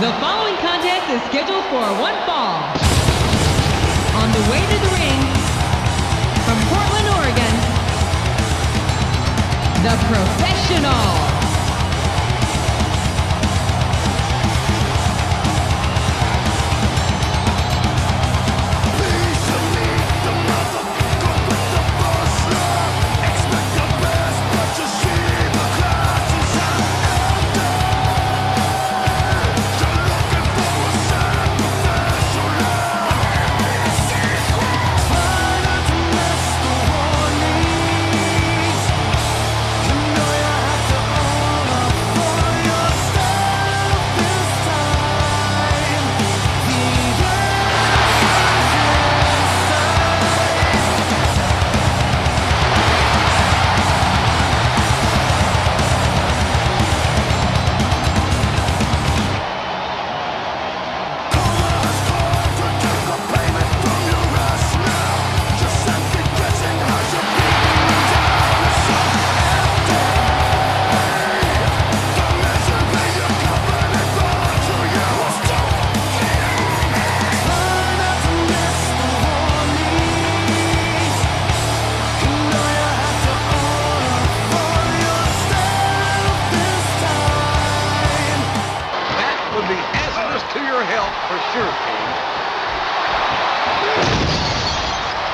The following contest is scheduled for one fall. On the way to the ring, from Portland, Oregon, the professional. King.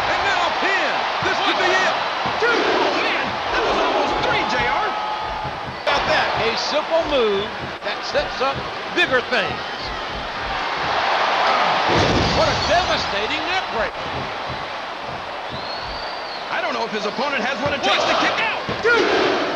And now a pin. This could be it. Two. Oh, man. That was almost three, JR. About that? A simple move that sets up bigger things. What a devastating neck break. I don't know if his opponent has what it takes to kick out. Two.